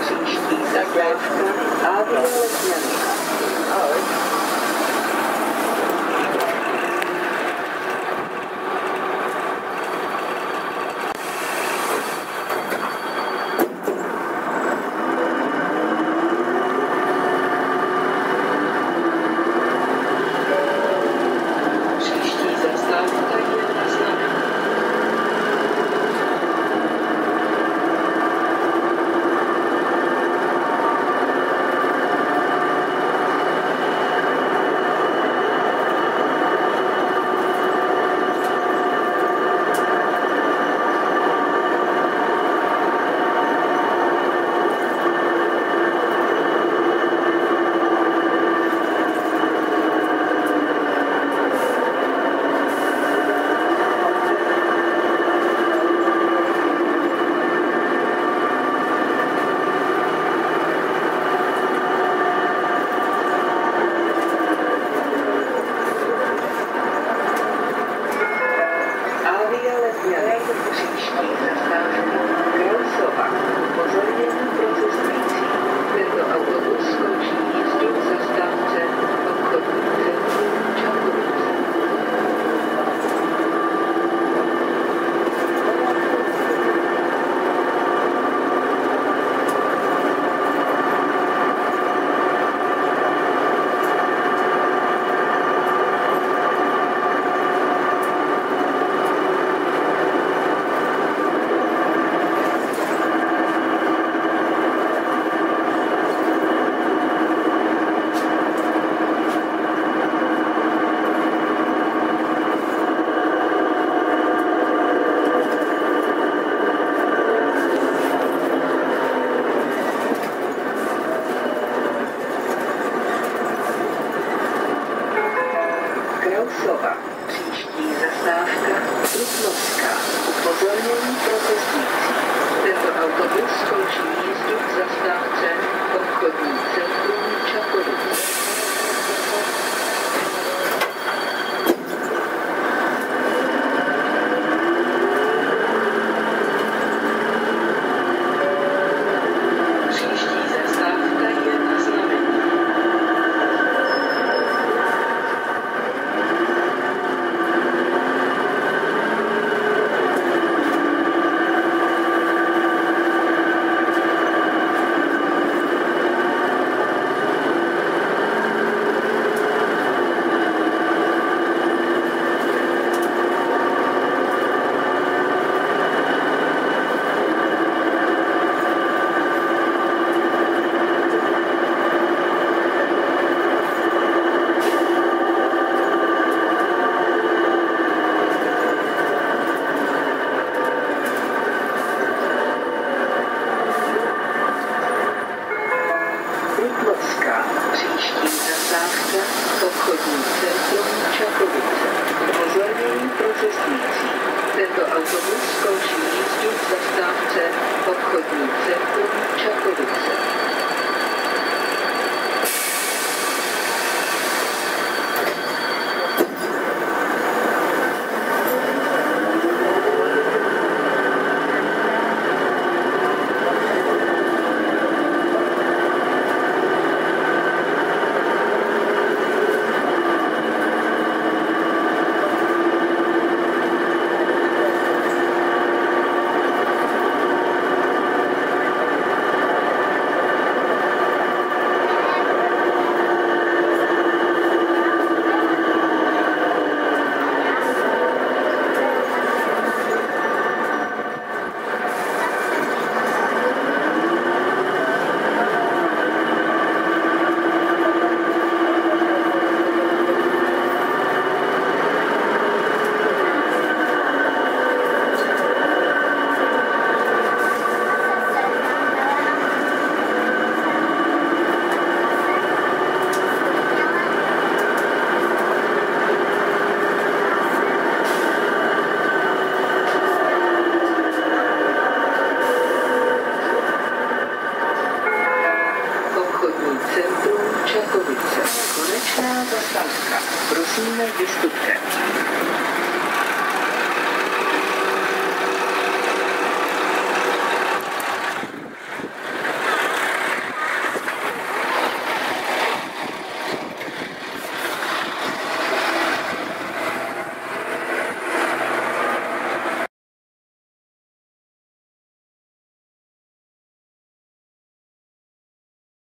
Příští zastávka Ávila Letňany. Ahoj. Ненавижу.